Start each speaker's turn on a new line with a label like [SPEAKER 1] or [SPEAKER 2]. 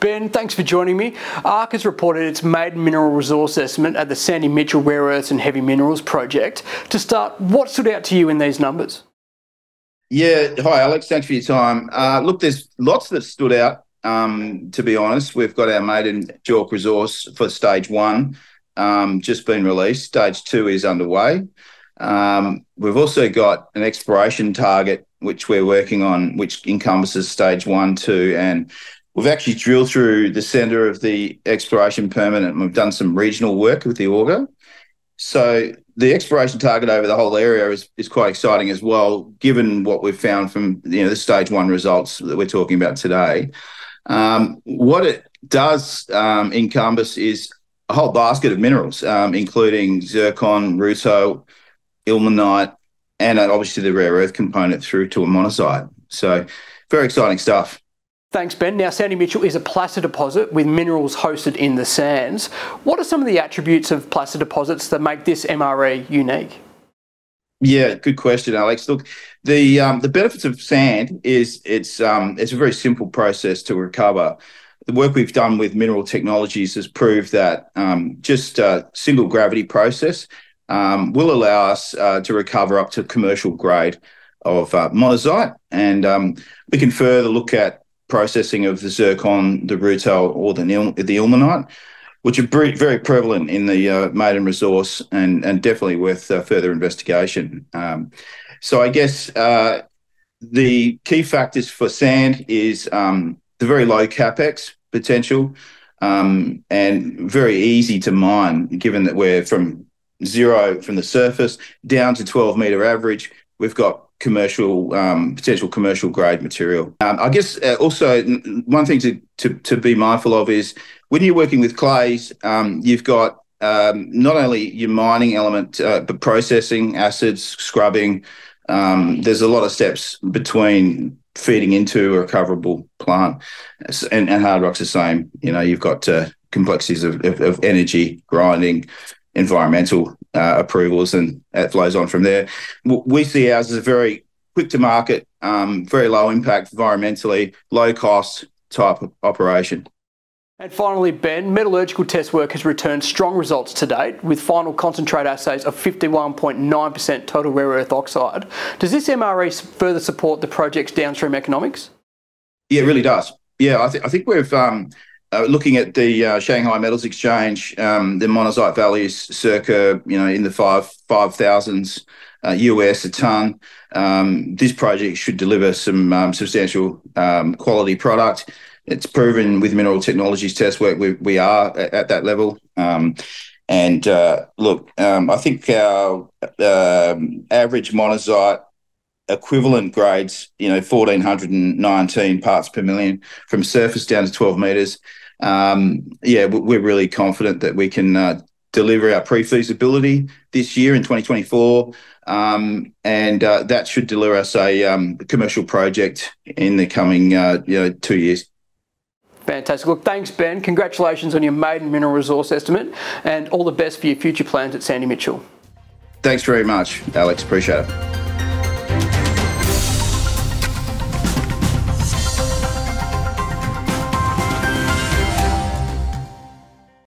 [SPEAKER 1] Ben, thanks for joining me. Ark has reported its maiden mineral resource estimate at the Sandy Mitchell Rare Earths and Heavy Minerals project. To start, what stood out to you in these numbers?
[SPEAKER 2] Yeah, hi Alex, thanks for your time. Uh, look, there's lots that stood out. Um, to be honest, we've got our maiden JORC resource for stage one um, just been released. Stage two is underway. Um, we've also got an exploration target which we're working on, which encompasses stage one, two, and we've actually drilled through the centre of the exploration permit and we've done some regional work with the auger. So the exploration target over the whole area is, is quite exciting as well, given what we've found from you know the stage one results that we're talking about today. Um, what it does um, encompass is a whole basket of minerals, um, including zircon, rutile, ilmenite, and obviously the rare earth component through to a monazite. So very exciting stuff.
[SPEAKER 1] Thanks, Ben. Now, Sandy Mitchell is a placer deposit with minerals hosted in the sands. What are some of the attributes of placer deposits that make this MRE unique?
[SPEAKER 2] Yeah, good question, Alex. Look, the um, the benefits of sand is it's um, it's a very simple process to recover. The work we've done with Mineral Technologies has proved that um, just a single gravity process um, will allow us uh, to recover up to commercial grade of uh, monazite, and um, we can further look at processing of the zircon, the rutile, or the, the ilmenite, which are very prevalent in the uh, maiden resource and, and definitely worth uh, further investigation. Um, so I guess uh, the key factors for sand is um, the very low capex potential um, and very easy to mine, given that we're from zero from the surface down to 12 meter average. We've got commercial um, potential commercial grade material. Um, I guess uh, also one thing to, to to be mindful of is when you're working with clays, um, you've got um, not only your mining element, uh, but processing, acids, scrubbing. Um, there's a lot of steps between feeding into a recoverable plant, and, and hard rock's the same. You know, you've got uh, complexities of, of, of energy, grinding, environmental uh, approvals, and it flows on from there. We see ours as a very quick to market, um, very low impact environmentally, low cost type of operation.
[SPEAKER 1] And finally, Ben, metallurgical test work has returned strong results to date with final concentrate assays of 51.9% total rare earth oxide. Does this MRE further support the project's downstream economics?
[SPEAKER 2] Yeah, it really does. Yeah, I, th- I think we've um, looking at the uh, Shanghai Metals Exchange, um, the monazite values circa, you know, in the five five thousands uh, US a ton. Um, this project should deliver some um, substantial quality product. It's proven with mineral technologies test work we, are at, at that level. And uh, look, I think our average monazite equivalent grades, you know, 1419 parts per million from surface down to 12 meters um, yeah, we're really confident that we can uh, deliver our pre-feasibility this year in 2024, um, and uh, that should deliver us a um, commercial project in the coming uh, you know two years.
[SPEAKER 1] Fantastic. Look, thanks, Ben. Congratulations on your maiden mineral resource estimate, and all the best for your future plans at Sandy Mitchell.
[SPEAKER 2] Thanks very much, Alex. Appreciate it.